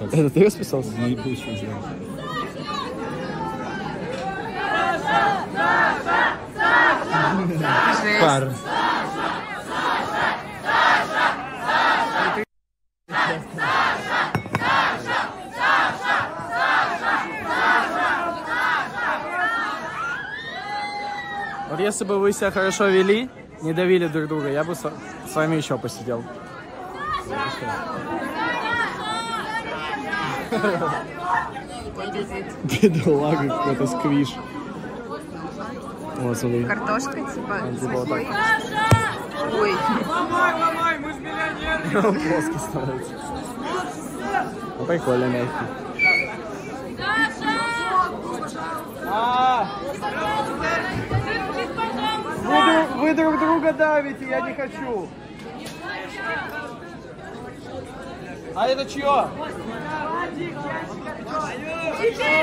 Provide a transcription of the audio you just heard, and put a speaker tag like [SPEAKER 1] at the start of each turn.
[SPEAKER 1] Это ты расписался?
[SPEAKER 2] Не получилось, да. Пар.
[SPEAKER 1] Вот если бы вы себя хорошо вели, не давили друг друга, я бы с, с вами еще посидел. Бедолага какой-то сквиш. Вот, смотри.
[SPEAKER 3] Картошка типа
[SPEAKER 1] Он
[SPEAKER 3] с
[SPEAKER 1] типа вот
[SPEAKER 3] мукой. Ой,
[SPEAKER 1] Он плоский становится. Ну, прикольно, мягкий. А! Вы, вы друг друга давите, я не хочу. А это чье? Chicken!